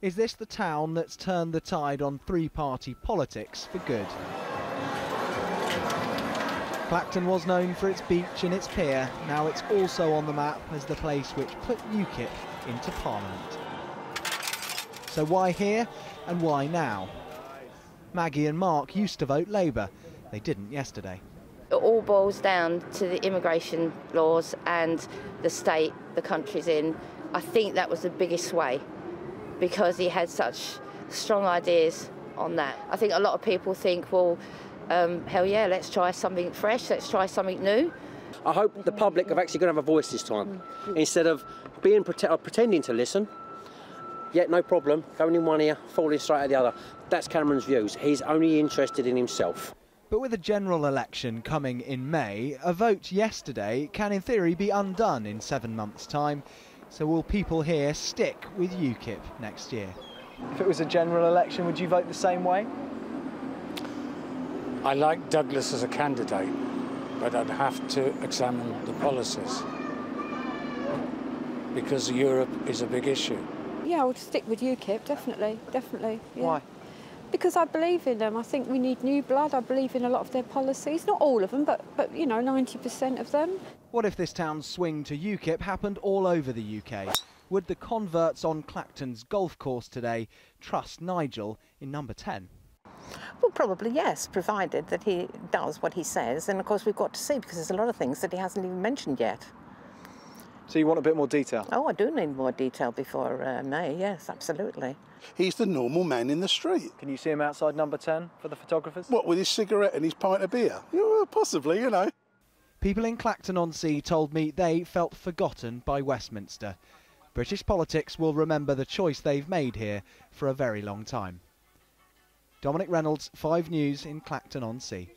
Is this the town that's turned the tide on three party politics for good? Clacton was known for its beach and its pier. Now it's also on the map as the place which put UKIP into Parliament. So why here and why now? Maggie and Mark used to vote Labour. They didn't yesterday. It all boils down to the immigration laws and the state the country's in. I think that was the biggest sway because he had such strong ideas on that. I think a lot of people think, well, um, hell yeah, let's try something fresh, let's try something new. I hope the public are actually going to have a voice this time instead of being prote- pretending to listen. Yet no problem, going in one ear, falling straight out the other. That's Cameron's views. He's only interested in himself. But with a general election coming in May, a vote yesterday can in theory be undone in seven months' time. So will people here stick with UKIP next year? If it was a general election, would you vote the same way? I like Douglas as a candidate, but I'd have to examine the policies because Europe is a big issue. Yeah, I would stick with UKIP, definitely, definitely. Yeah. Why? Because I believe in them. I think we need new blood. I believe in a lot of their policies. Not all of them, but, but you know, 90% of them. What if this town's swing to UKIP happened all over the UK? Would the converts on Clacton's golf course today trust Nigel in number 10? Well, probably yes, provided that he does what he says. And of course, we've got to see because there's a lot of things that he hasn't even mentioned yet. So you want a bit more detail? Oh, I do need more detail before uh, May, yes, absolutely. He's the normal man in the street. Can you see him outside number 10 for the photographers? What, with his cigarette and his pint of beer? Yeah, well, possibly, you know. People in Clacton on Sea told me they felt forgotten by Westminster. British politics will remember the choice they've made here for a very long time. Dominic Reynolds, 5 News in Clacton on Sea.